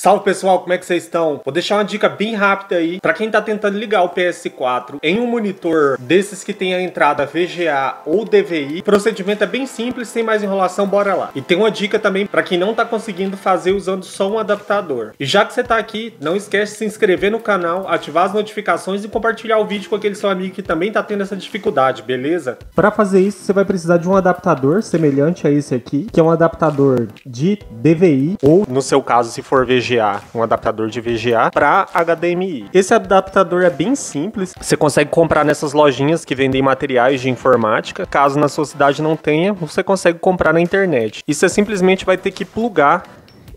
Salve pessoal, como é que vocês estão? Vou deixar uma dica bem rápida aí para quem tá tentando ligar o PS4 em um monitor desses que tem a entrada VGA ou DVI. O procedimento é bem simples, sem mais enrolação, bora lá. E tem uma dica também para quem não tá conseguindo fazer usando só um adaptador. E já que você tá aqui, não esquece de se inscrever no canal, ativar as notificações e compartilhar o vídeo com aquele seu amigo que também tá tendo essa dificuldade, beleza? Para fazer isso, você vai precisar de um adaptador semelhante a esse aqui, que é um adaptador de DVI ou, no seu caso, se for VGA VGA, um adaptador de VGA para HDMI. Esse adaptador é bem simples, você consegue comprar nessas lojinhas que vendem materiais de informática. Caso na sua cidade não tenha, você consegue comprar na internet. E você simplesmente vai ter que plugar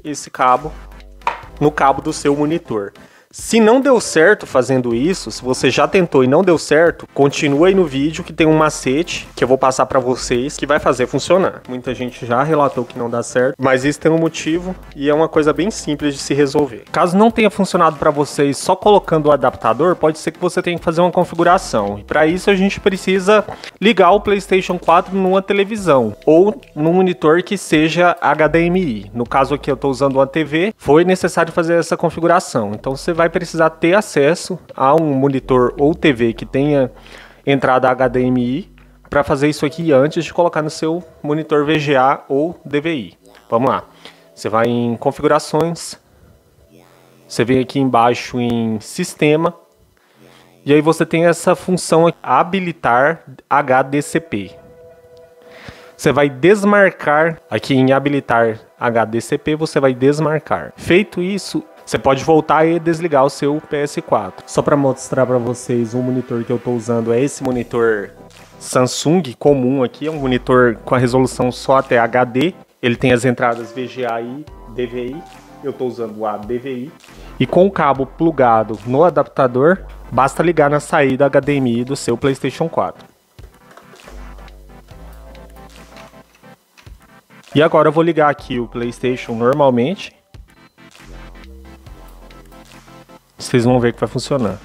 esse cabo no cabo do seu monitor. Se não deu certo fazendo isso, se você já tentou e não deu certo, continua aí no vídeo que tem um macete que eu vou passar para vocês que vai fazer funcionar. Muita gente já relatou que não dá certo, mas isso tem um motivo e é uma coisa bem simples de se resolver. Caso não tenha funcionado para vocês só colocando o adaptador, pode ser que você tenha que fazer uma configuração. E para isso a gente precisa ligar o PlayStation 4 numa televisão ou num monitor que seja HDMI. No caso aqui eu estou usando uma TV, foi necessário fazer essa configuração. Então você vai vai precisar ter acesso a um monitor ou TV que tenha entrada HDMI para fazer isso aqui antes de colocar no seu monitor VGA ou DVI. Vamos lá. Você vai em configurações, você vem aqui embaixo em sistema e aí você tem essa função habilitar HDCP. Você vai desmarcar aqui em habilitar HDCP, você vai desmarcar. Feito isso, você pode voltar e desligar o seu PS4. Só para mostrar para vocês, o monitor que eu estou usando é esse monitor Samsung comum aqui, é um monitor com a resolução só até HD. Ele tem as entradas VGA e DVI. Eu estou usando o DVI. E com o cabo plugado no adaptador, basta ligar na saída HDMI do seu PlayStation 4. E agora eu vou ligar aqui o PlayStation normalmente. Vocês vão ver que vai funcionar.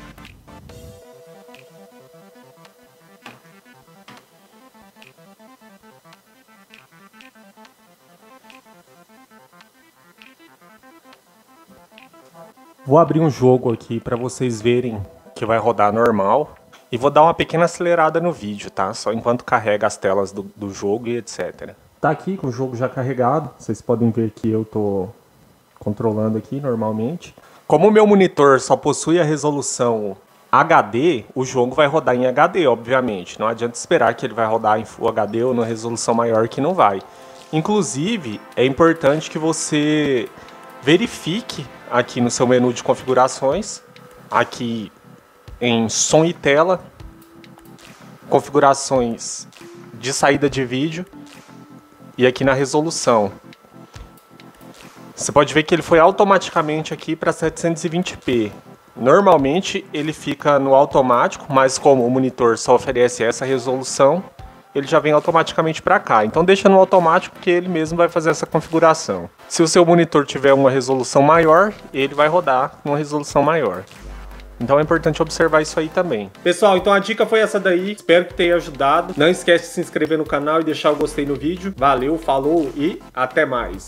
Vou abrir um jogo aqui para vocês verem que vai rodar normal. E vou dar uma pequena acelerada no vídeo, tá? Só enquanto carrega as telas do, do jogo e etc. Tá aqui com o jogo já carregado. Vocês podem ver que eu tô controlando aqui normalmente. Como o meu monitor só possui a resolução HD, o jogo vai rodar em HD, obviamente. Não adianta esperar que ele vai rodar em Full HD ou numa resolução maior que não vai. Inclusive, é importante que você verifique aqui no seu menu de configurações, aqui em som e tela, configurações de saída de vídeo e aqui na resolução. Você pode ver que ele foi automaticamente aqui para 720p. Normalmente ele fica no automático, mas como o monitor só oferece essa resolução, ele já vem automaticamente para cá. Então deixa no automático que ele mesmo vai fazer essa configuração. Se o seu monitor tiver uma resolução maior, ele vai rodar numa resolução maior. Então é importante observar isso aí também. Pessoal, então a dica foi essa daí. Espero que tenha ajudado. Não esquece de se inscrever no canal e deixar o gostei no vídeo. Valeu, falou e até mais.